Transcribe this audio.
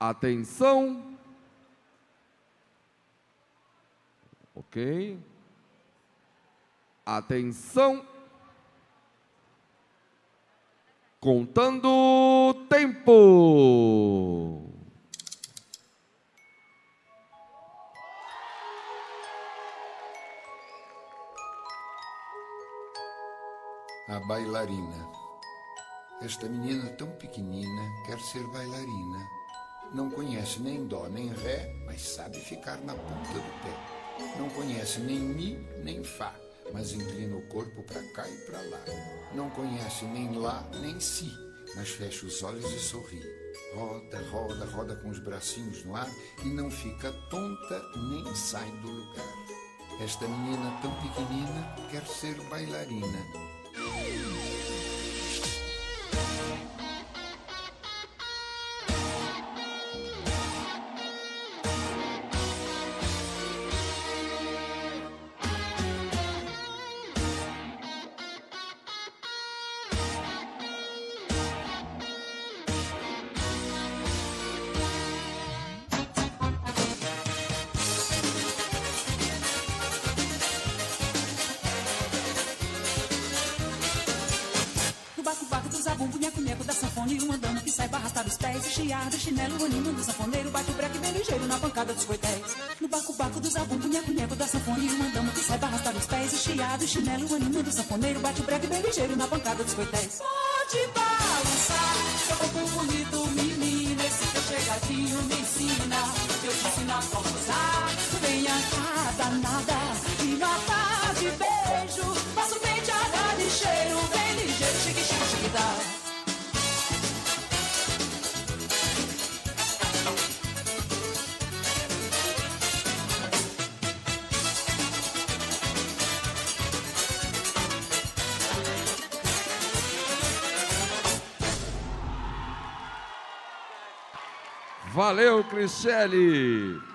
Atenção. Ok. Atenção. Contando tempo. A bailarina. Esta menina tão pequenina quer ser bailarina. Não conhece nem dó nem ré, mas sabe ficar na ponta do pé. Não conhece nem mi nem fá, mas inclina o corpo para cá e para lá. Não conhece nem lá nem si, mas fecha os olhos e sorri. Roda, roda, roda com os bracinhos no ar e não fica tonta nem sai do lugar. Esta menina tão pequenina quer ser bailarina. Do zabumbo, nheco-nheco da sanfona E um andamo que saiba arrastar os pés. E chiar do chinelo, o sanfoneiro Bate o breque bem ligeiro na bancada dos coitéis No baco-baco do zabumbo, nheco-nheco da sanfona E um andamo que saiba arrastar os pés. E chiar do chinelo, o sanfoneiro Bate o breque bem ligeiro na bancada dos coitéis Pode balançar, seu corpo bonito, Valeu, Cristiane.